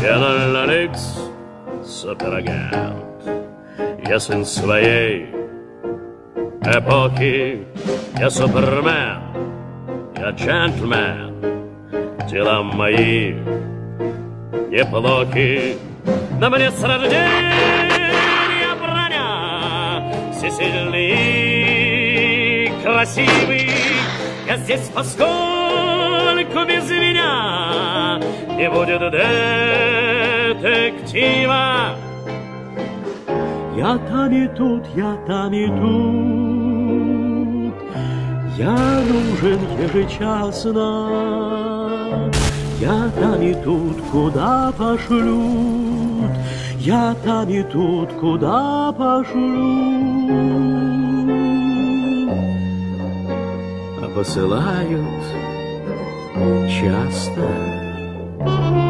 Генерал Алекс суперагент Я сын своей эпохи Я супермен, я джентльмен Дела мои неплохи На мне с рождения броня Всесильный и красивый Я здесь поскольку без меня Не будет детектива Я там и тут, я там и тут, Я нужен ежечасно. Я там и тут, куда пошлют, Я там и тут, куда пошлют. посылают часто.